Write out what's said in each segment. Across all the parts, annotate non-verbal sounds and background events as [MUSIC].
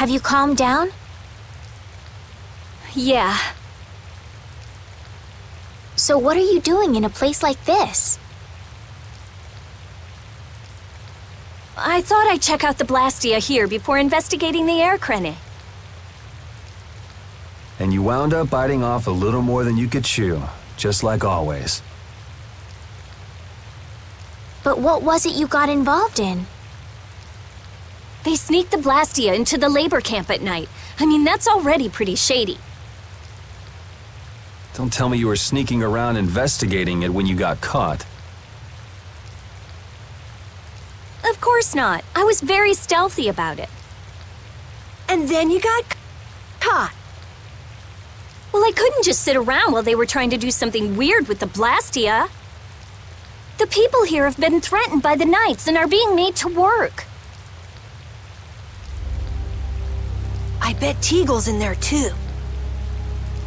Have you calmed down? Yeah. So what are you doing in a place like this? I thought I'd check out the Blastia here before investigating the Aer Krene. And you wound up biting off a little more than you could chew, just like always. But what was it you got involved in? They sneaked the Blastia into the labor camp at night. I mean, that's already pretty shady. Don't tell me you were sneaking around investigating it when you got caught. Of course not. I was very stealthy about it. And then you got caught. Well, I couldn't just sit around while they were trying to do something weird with the Blastia. The people here have been threatened by the Knights and are being made to work. Bet Teagle's in there too.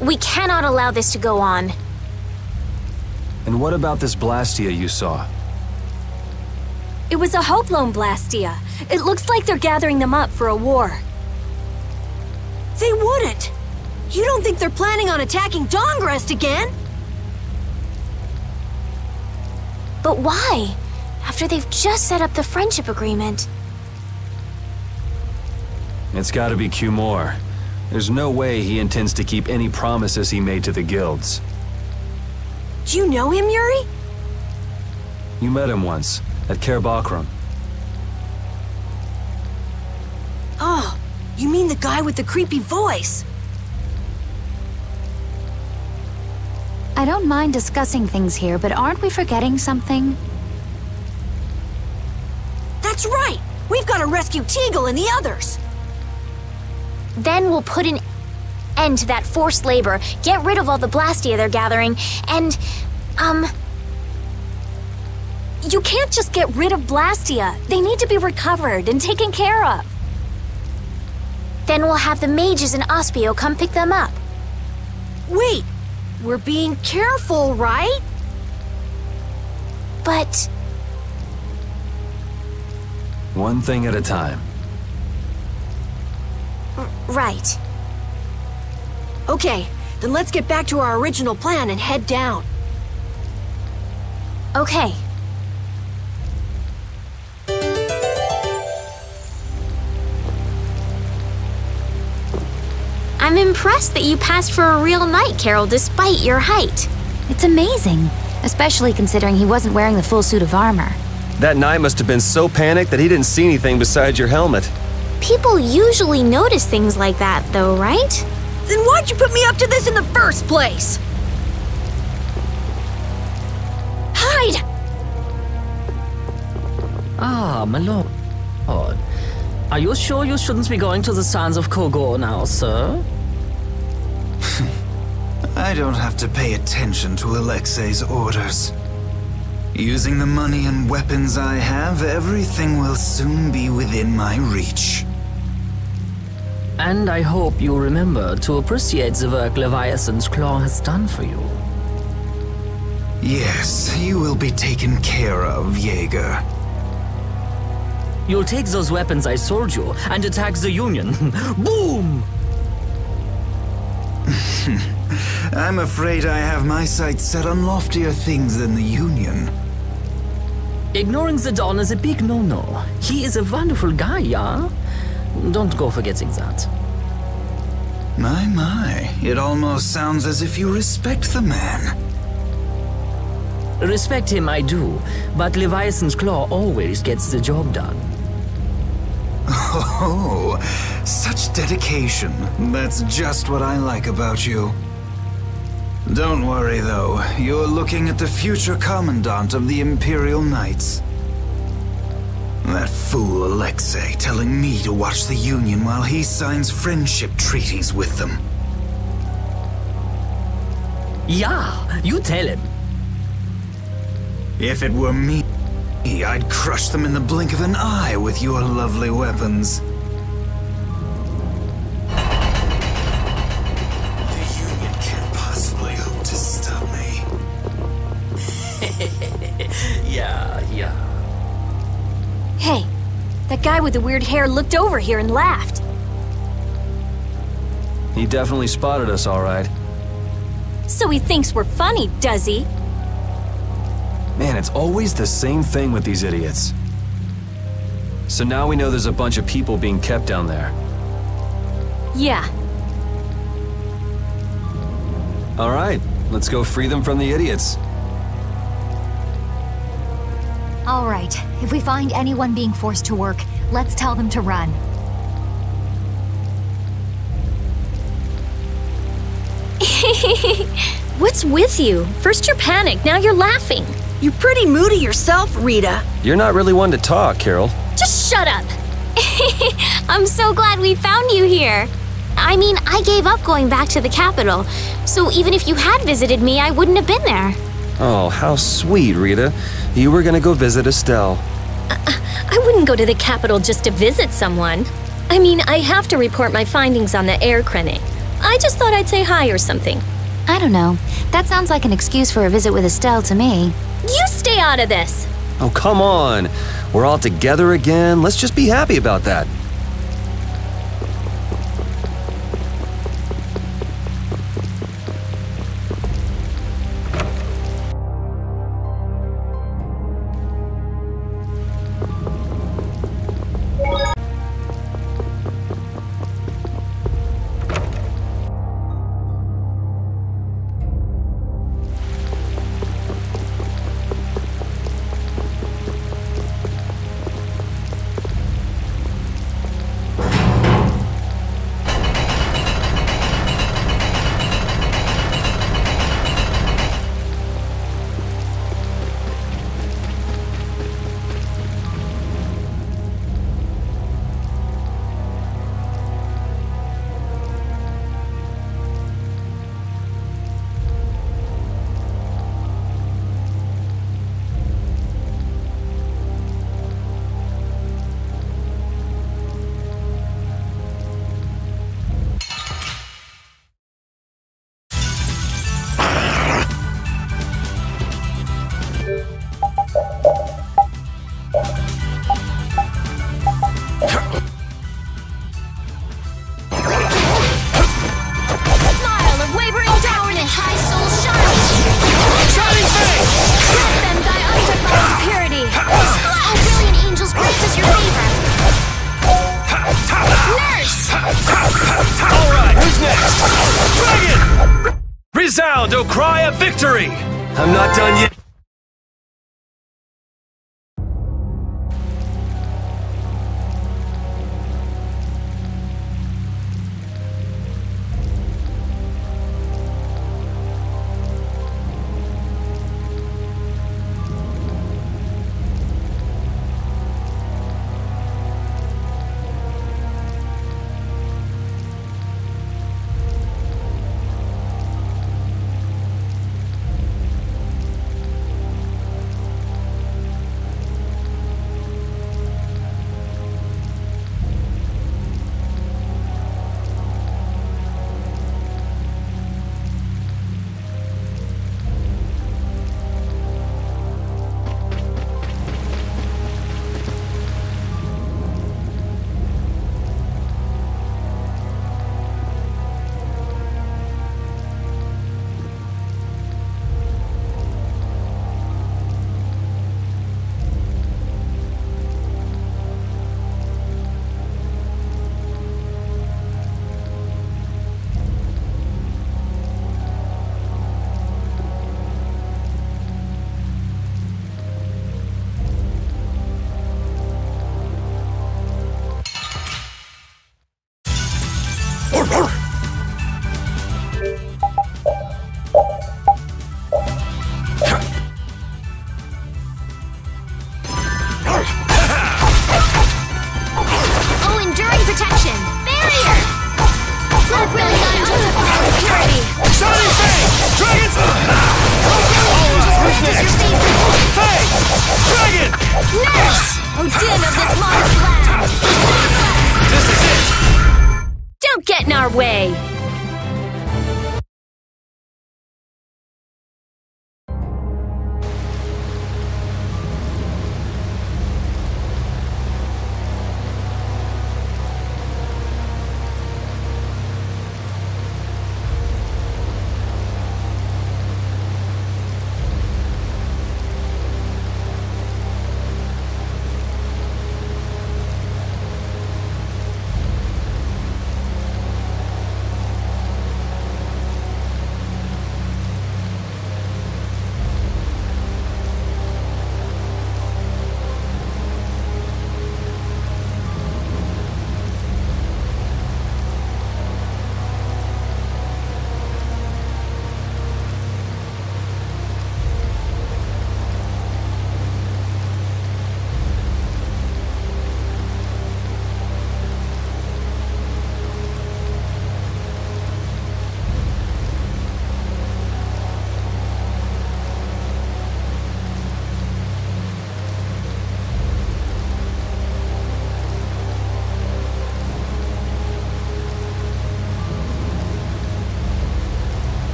We cannot allow this to go on. And what about this Blastia you saw? It was a Hoplon Blastia. It looks like they're gathering them up for a war. They wouldn't. You don't think they're planning on attacking Dahngrest again? But why? After they've just set up the friendship agreement. It's gotta be Cumore. There's no way he intends to keep any promises he made to the guilds. Do you know him, Yuri? You met him once, at Caer Bocram. Oh, you mean the guy with the creepy voice? I don't mind discussing things here, but aren't we forgetting something? That's right! We've got to rescue Teagle and the others! Then we'll put an end to that forced labor, get rid of all the Blastia they're gathering, and, um... You can't just get rid of Blastia. They need to be recovered and taken care of. Then we'll have the mages and Aspio come pick them up. Wait! We're being careful, right? But... One thing at a time. Right. Okay, then let's get back to our original plan and head down. Okay. I'm impressed that you passed for a real knight, Karol, despite your height. It's amazing, especially considering he wasn't wearing the full suit of armor. That knight must have been so panicked that he didn't see anything besides your helmet. People usually notice things like that, though, right? Then why'd you put me up to this in the first place? Hide! Ah, my lord. Are you sure you shouldn't be going to the sands of Kogorh now, sir? [LAUGHS] I don't have to pay attention to Alexei's orders. Using the money and weapons I have, everything will soon be within my reach. And I hope you remember to appreciate the work Leviathan's Claw has done for you. Yes, you will be taken care of, Yeager. You'll take those weapons I sold you and attack the Union. [LAUGHS] Boom! [LAUGHS] I'm afraid I have my sights set on loftier things than the Union. Ignoring the Don is a big no-no. He is a wonderful guy, yeah? Don't go forgetting that. My, my. It almost sounds as if you respect the man. Respect him I do, but Leviathan's Claw always gets the job done. [LAUGHS] Oh, such dedication. That's just what I like about you. Don't worry, though. You're looking at the future Commandant of the Imperial Knights. That fool Alexei telling me to watch the Union while he signs friendship treaties with them. Yeah, you tell him. If it were me, I'd crush them in the blink of an eye with your lovely weapons. The Union [LAUGHS] Hey, that guy with the weird hair looked over here and laughed. He definitely spotted us all right. So he thinks we're funny, does he? Man, it's always the same thing with these idiots. So now we know there's a bunch of people being kept down there. Yeah. All right, let's go free them from the idiots. All right, if we find anyone being forced to work, let's tell them to run. [LAUGHS] What's with you? First you're panicked, now you're laughing. You're pretty moody yourself, Rita. You're not really one to talk, Karol. Just shut up. [LAUGHS] I'm so glad we found you here. I mean, I gave up going back to the capital, so even if you had visited me, I wouldn't have been there. Oh, how sweet, Rita. You were gonna go visit Estelle. I wouldn't go to the capital just to visit someone. I mean, I have to report my findings on the Aer Krene. I just thought I'd say hi or something. I don't know. That sounds like an excuse for a visit with Estelle to me. You stay out of this. Oh, come on. We're all together again. Let's just be happy about that. Resound, O cry of victory! I'm not done yet.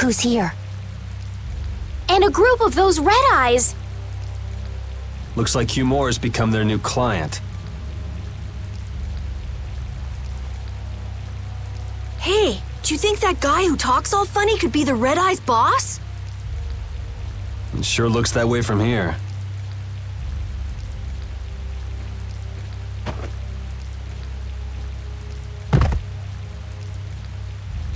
Who's here. And a group of those red eyes. Looks like Cumore has become their new client. Hey, do you think that guy who talks all funny could be the Red Eyes boss? It sure looks that way from here.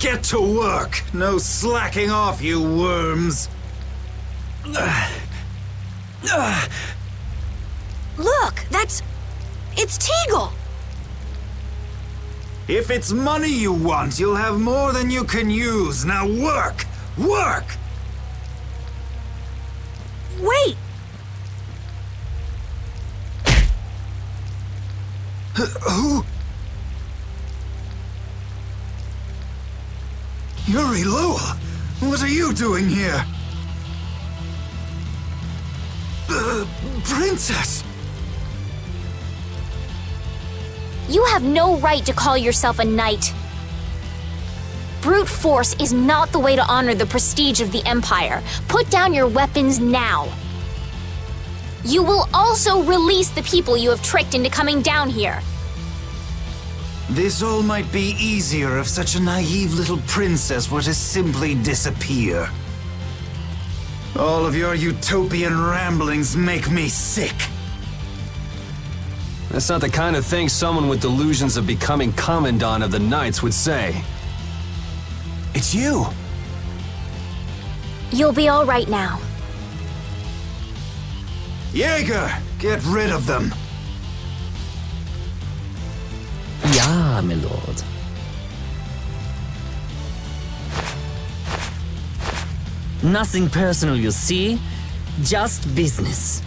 Get to work! No slacking off, you worms! Look, that's. It's Teagle! If it's money you want, you'll have more than you can use. Now work! Work! Wait! Yuri Lowell! What are you doing here? Uh, princess! You have no right to call yourself a knight. Brute force is not the way to honor the prestige of the Empire. Put down your weapons now. You will also release the people you have tricked into coming down here. This all might be easier if such a naive little princess were to simply disappear. All of your utopian ramblings make me sick. That's not the kind of thing someone with delusions of becoming Commandant of the Knights would say. It's you! You'll be all right now. Yeager, get rid of them. Ja, my lord. Nothing personal, you see? Just business.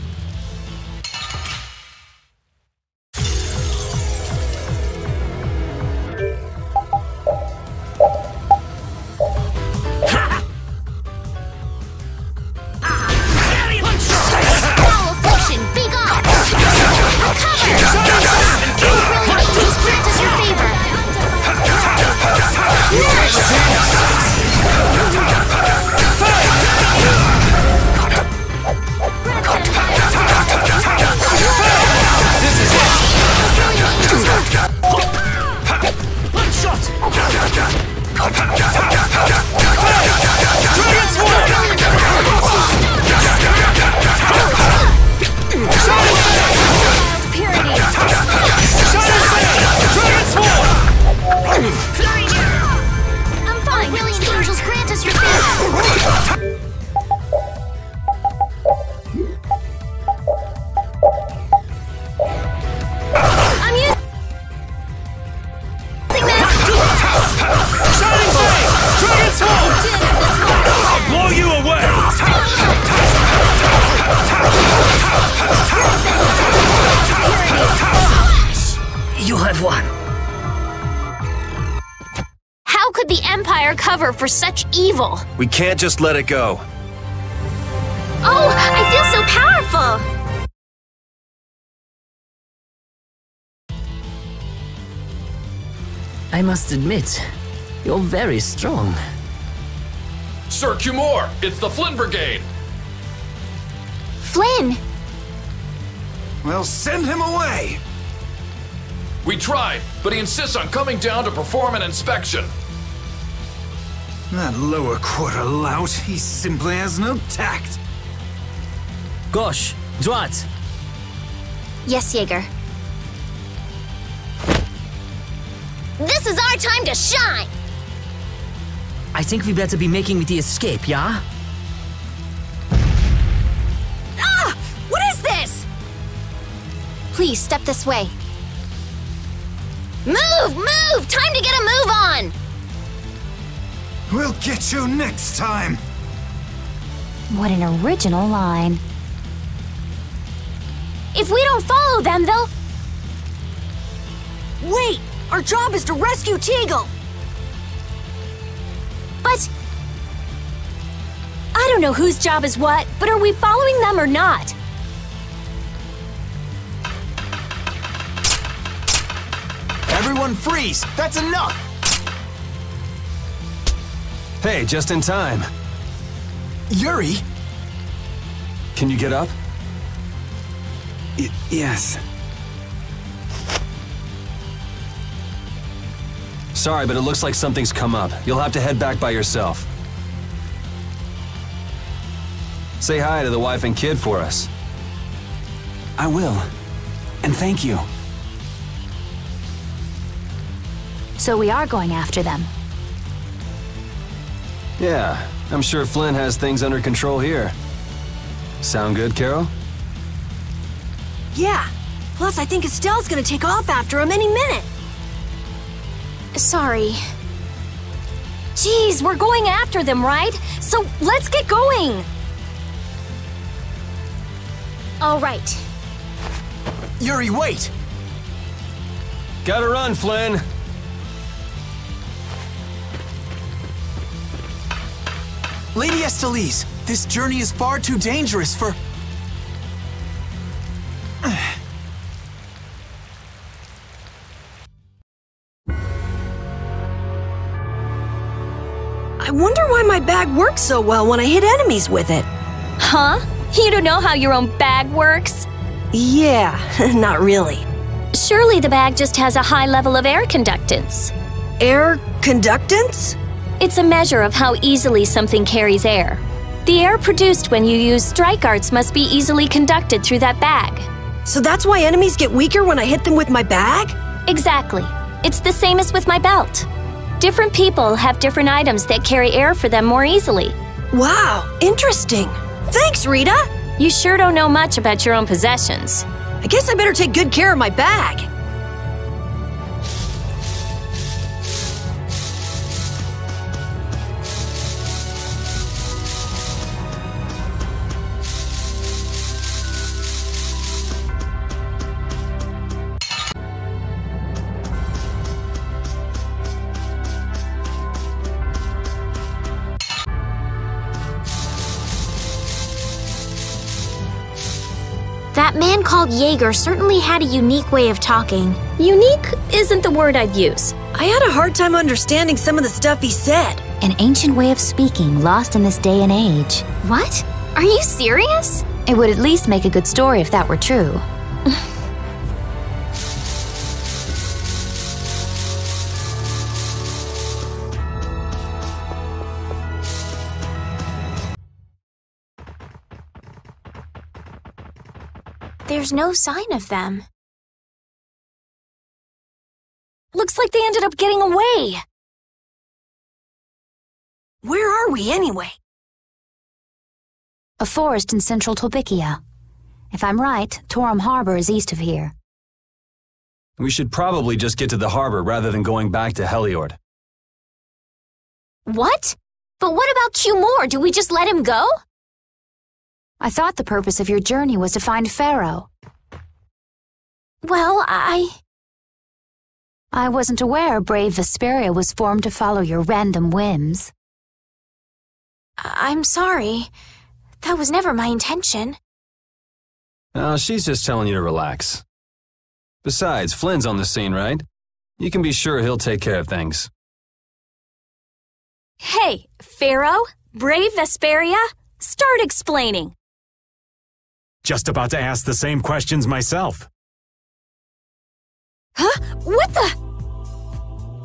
You have won. How could the Empire cover for such evil? We can't just let it go. Oh, I feel so powerful! I must admit, you're very strong. Sir Cumore, it's the Flynn Brigade. Flynn, Well, send him away! We tried, but he insists on coming down to perform an inspection. That lower quarter lout, he simply has no tact. Gauche, Droite. Yes, Yeager. This is our time to shine! I think we better be making the escape, yeah? Please step this way. Move! Move! Time to get a move on! We'll get you next time! What an original line. If we don't follow them, they'll. Wait! Our job is to rescue Teagle! But I don't know whose job is what, but are we following them or not? Everyone freeze! That's enough! Hey, just in time. Yuri! Can you get up? Y yes. Sorry, but it looks like something's come up. You'll have to head back by yourself. Say hi to the wife and kid for us. I will. And thank you. So we are going after them. Yeah, I'm sure Flynn has things under control here. Sound good, Karol? Yeah. Plus, I think Estelle's gonna take off after him any minute. Sorry. Geez, we're going after them, right? So let's get going! All right. Yuri, wait! Gotta run, Flynn! Lady Estellise, this journey is far too dangerous for... I wonder why my bag works so well when I hit enemies with it. Huh? You don't know how your own bag works? Yeah, [LAUGHS] not really. Surely the bag just has a high level of aer conductance. Aer conductance? It's a measure of how easily something carries air. The air produced when you use strike arts must be easily conducted through that bag. So that's why enemies get weaker when I hit them with my bag? Exactly. It's the same as with my belt. Different people have different items that carry air for them more easily. Wow, interesting. Thanks, Rita. You sure don't know much about your own possessions. I guess I better take good care of my bag. Man called Yeager certainly had a unique way of talking. Unique isn't the word I'd use. I had a hard time understanding some of the stuff he said. An ancient way of speaking lost in this day and age. What? Are you serious? It would at least make a good story if that were true. [LAUGHS] There's no sign of them. Looks like they ended up getting away. Where are we anyway? A forest in central Tolbyccia. If I'm right, Torim Harbor is east of here. We should probably just get to the harbor rather than going back to Heliord. What? But what about Cumore? Do we just let him go? I thought the purpose of your journey was to find Phaeroh. Well, I. I wasn't aware Brave Vesperia was formed to follow your random whims. I'm sorry. That was never my intention. Oh, she's just telling you to relax. Besides, Flynn's on the scene, right? You can be sure he'll take care of things. Hey, Phaeroh? Brave Vesperia? Start explaining. Just about to ask the same questions myself. Huh? What the?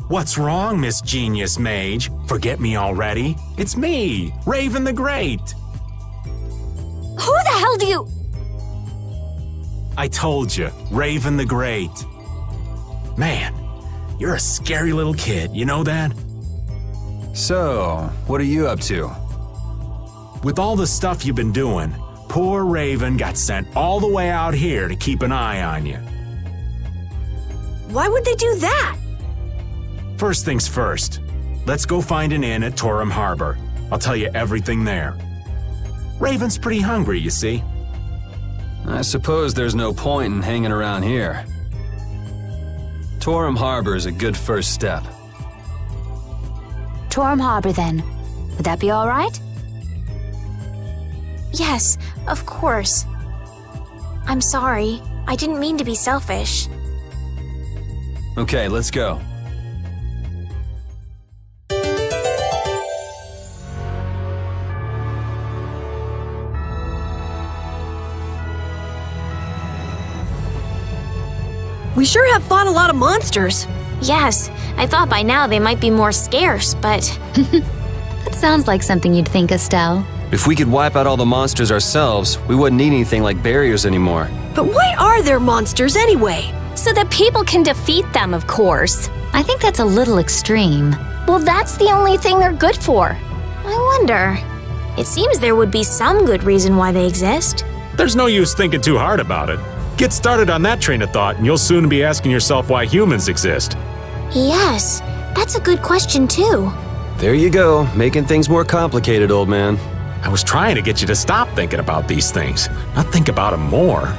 What's wrong, Miss Genius Mage? Forget me already? It's me, Raven the Great. Who the hell do you. I told you, Raven the Great. Man, you're a scary little kid, you know that? So, what are you up to? With all the stuff you've been doing, poor Raven got sent all the way out here to keep an eye on you. Why would they do that? First things first, let's go find an inn at Torim Harbor. I'll tell you everything there. Raven's pretty hungry, you see. I suppose there's no point in hanging around here. Torim Harbor is a good first step. Torim Harbor, then. Would that be all right? Yes, of course. I'm sorry. I didn't mean to be selfish. Okay, let's go. We sure have fought a lot of monsters. Yes, I thought by now they might be more scarce, but... [LAUGHS] that sounds like something you'd think, Estelle. If we could wipe out all the monsters ourselves, we wouldn't need anything like barriers anymore. But why are there monsters anyway? So that people can defeat them, of course. I think that's a little extreme. Well, that's the only thing they're good for. I wonder. It seems there would be some good reason why they exist. There's no use thinking too hard about it. Get started on that train of thought, and you'll soon be asking yourself why humans exist. Yes, that's a good question, too. There you go, making things more complicated, old man. I was trying to get you to stop thinking about these things, not think about them more.